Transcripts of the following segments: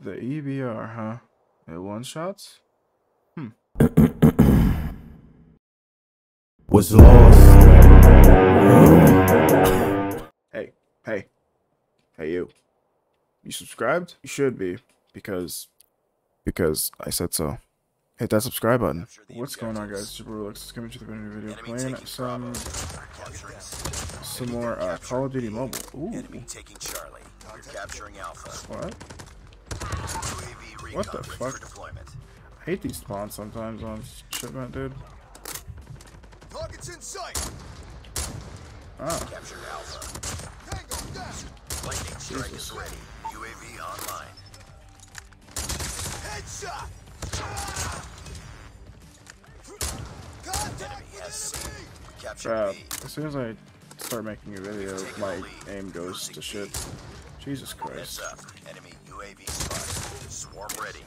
The EBR, huh? It one shots? Hmm. Was lost. Hey, hey, hey, you. You subscribed? You should be, because, because I said so. Hit that subscribe button. What's going on, guys? Super Relax is coming to the video. Playing some, some more uh, Call of Duty Mobile. Ooh, Enemy taking Charlie. You're capturing Alpha. what? UAV What the fuck? deployment. I hate these spawns sometimes on shipment, dude. Targets in sight. Ah, Captured Alpha. Tango down. Lightning strike Jesus. is ready. UAV online. Headshot. Contact Enemy has with enemy. Captured crap. As soon as I start making a video, my aim goes to shit. Jesus Heads Christ. up. Enemy UAV spotted. Swarm ready.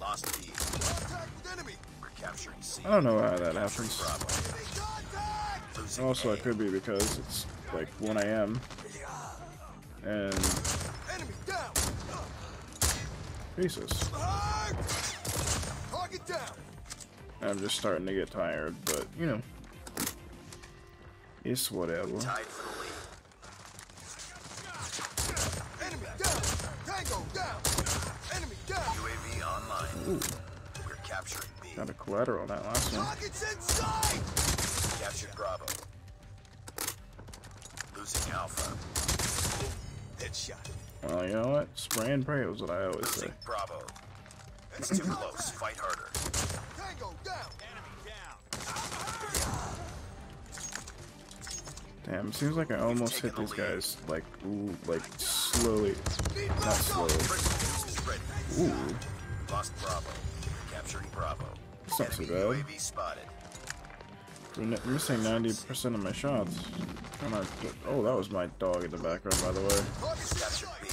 Lost B. Contact with enemy. We're capturing C. I don't know how that happens. Bravo. Enemy contact. Losing Also, A. it could be because it's like 1 a.m. And Enemy down. Jesus, Target down. I'm just starting to get tired, but you know, it's whatever. Tied for the lead. Enemy down. Tango down. Capturing B. got a collateral on that last one. Targets in sight. Captured Bravo. Losing Alpha. Headshot. Well, you know what? Spray and pray was what I always say. Bravo. That's too close. Fight harder. Tango down. Enemy down. Damn, it seems like I almost hit these guys like, ooh, like slowly, Need not backup. slowly. First is ready. Ooh, Lost Bravo. Capturing Bravo. It's not too bad. We're missing 90% of my shots. Oh, that was my dog in the background, by the way. Targets in Captured sight. B.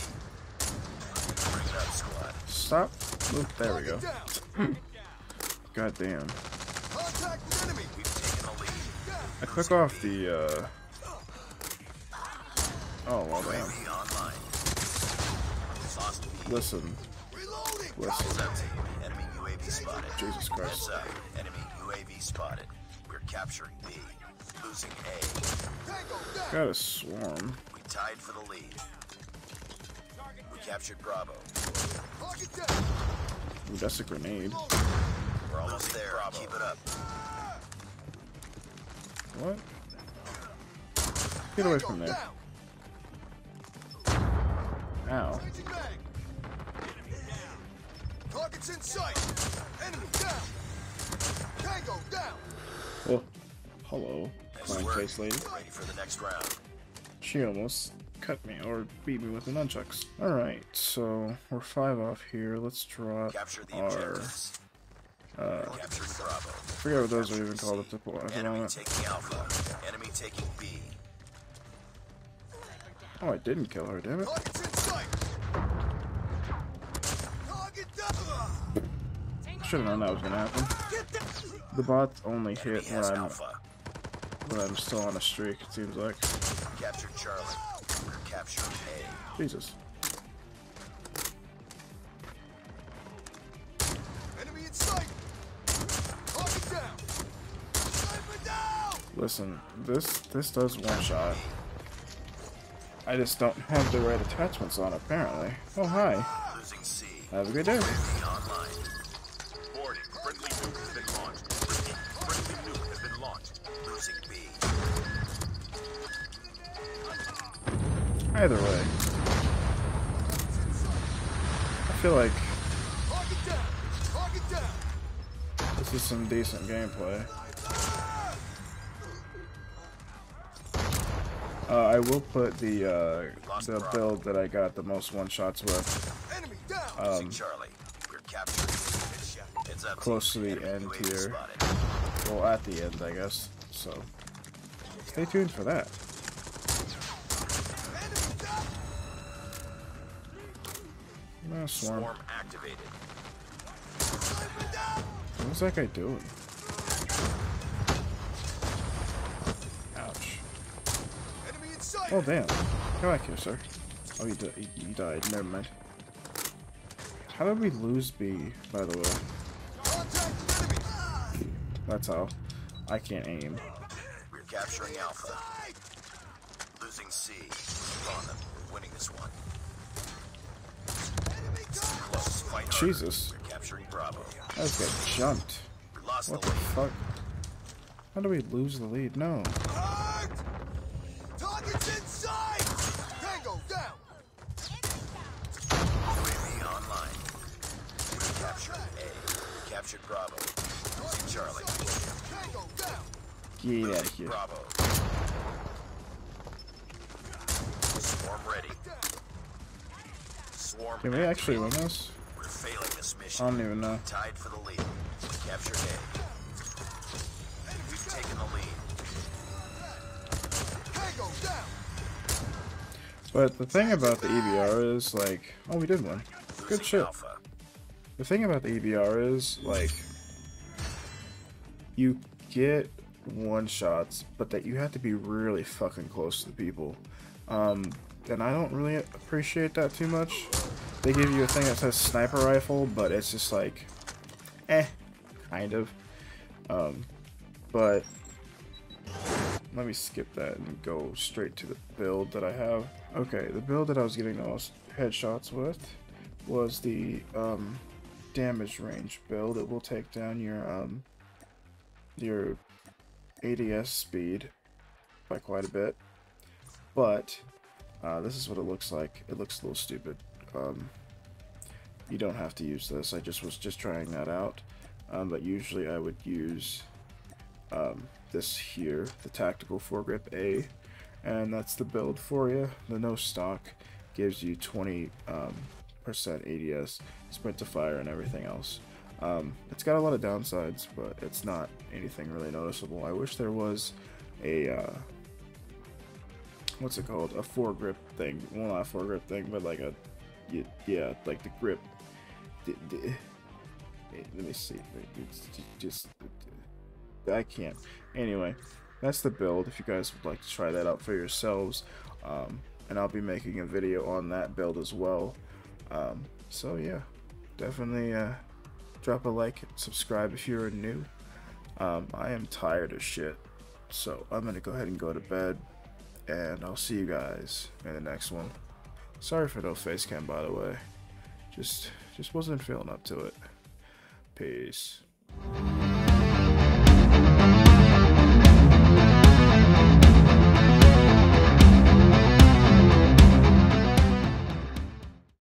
Bring it up, squad. Stop. There we go. God damn. Contact with enemy. We've taken the lead. I click off the, uh... Oh, well, damn. UAV online. Lost B. Listen, Empty. Enemy UAV spotted. Jesus Christ. up. Enemy UAV spotted. We're capturing B. Losing A. Got a swarm. We tied for the lead. We captured Bravo. Ooh, that's a grenade. We're almost there. Keep it up. What? Get away from there. Ow. Targets in sight. Enemy down. Tango down. Oh, hello, We're face lady. Ready for the next round. She almost cut me or beat me with the nunchucks. Alright, so we're five off here. Let's drop Capture the our... objectives. Uh, I forget what those are even called at the, po- at the Enemy taking Alpha. Enemy taking B. Oh, I didn't kill her, damn it. Should've known that was gonna happen. The bot only hit when I'm, when I'm still on a streak, it seems like. Captured Charlie. A. Jesus. Enemy in sight. Down. Sniper down. Listen, this this does one shot. I just don't have the right attachments on, apparently. Oh, hi. Have a good day. Friendly nuke has been launched. Repeat. Friendly nuke has been launched. Losing B. Either way. I feel like Target down. Target down. this is some decent gameplay. Uh, I will put the uh, the build that I got the most one shots with Enemy down. Losing um, Charlie. We're capturing. Headshot. It's up. close to the end here. Well, at the end, I guess. So, stay tuned for that. Enemy down. No, swarm. Swarm activated. What's that guy doing? Ouch. Enemy. Oh, damn. Come back here, sir. Oh, you, di- you died. Never mind. How did we lose B, by the way? That's how. I can't aim. We're capturing Alpha. Losing C. On them. We're winning this one. Enemy contact! Close. Fight harder. Jesus. We're capturing Bravo. I just got jumped. We lost What the fuck? How do we lose the lead? No. Captured Bravo. Losing Charlie. Get out of here. Bravo. Swarm ready. Swarm. Can we actually win this? We're failing this I don't even know. Tied for the lead. Captured A. We've taken the lead. But the thing about the EBR is, like, oh, we did win. Good shit. Alpha. The thing about the EBR is, like, you get one shots, but that you have to be really fucking close to the people. Um, and I don't really appreciate that too much. They give you a thing that says sniper rifle, but it's just like, eh, kind of. Um, but let me skip that and go straight to the build that I have. Okay, the build that I was getting the most headshots with was the um, damage range build. It will take down your um, your ADS speed by quite a bit, but uh, this is what it looks like. It looks a little stupid. Um, you don't have to use this. I just was just trying that out, um, but usually I would use um, this here, the tactical foregrip A, and that's the build for you. The no stock gives you 20 um, ADS, sprint to fire, and everything else. Um, it's got a lot of downsides, but it's not anything really noticeable. I wish there was a uh, what's it called? A foregrip thing. Well, not a foregrip thing, but like a, yeah, like the grip. D- let me see. It's just I can't. Anyway, that's the build. If you guys would like to try that out for yourselves, um, and I'll be making a video on that build as well. Um, so yeah, definitely uh, drop a like, subscribe if you're new. Um, I am tired of shit, so I'm gonna go ahead and go to bed, and I'll see you guys in the next one. Sorry for no face cam, by the way. Just, just wasn't feeling up to it. Peace.